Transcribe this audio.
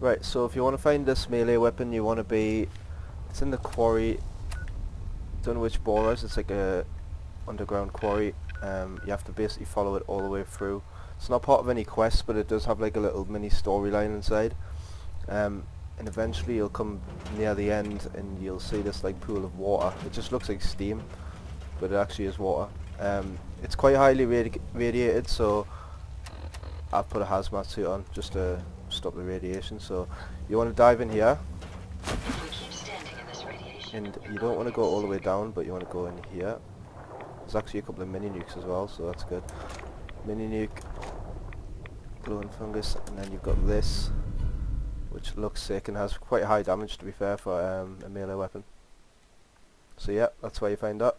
Right, so if you want to find this melee weapon, you want to be... It's in the quarry. Dunwich Borers. It's like a underground quarry. Um, you have to basically follow it all the way through. It's not part of any quest, but it does have like a little mini storyline inside. Um, and eventually you'll come near the end and you'll see this like pool of water. It just looks like steam, but it actually is water. Um, it's quite highly radi radiated, so I've put a hazmat suit on just to stop the radiation. So you want to dive in here, and you don't want to go all the way down, but you want to go in here. There's actually a couple of mini nukes as well, so that's good. Mini nuke, glowing fungus, and then you've got this, which looks sick and has quite high damage to be fair for um, a melee weapon. So yeah, that's where you find that.